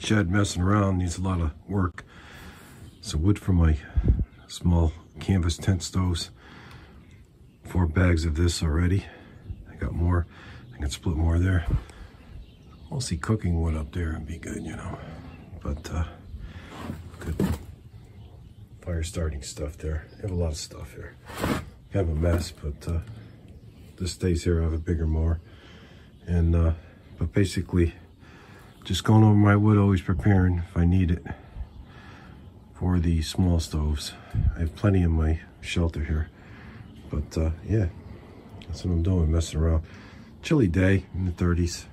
Shed messing around needs a lot of work. So wood for my small canvas tent stoves. Four bags of this already. I got more. I can split more there. Mostly cooking wood up there and be good, you know. But uh, good fire starting stuff there. I have a lot of stuff here. Kind of a mess, but uh, this stays here. I have a bigger mower. And, uh, but basically, just going over my wood, always preparing if I need it for the small stoves. I have plenty in my shelter here. But uh, yeah, that's what I'm doing, messing around. Chilly day in the 30s.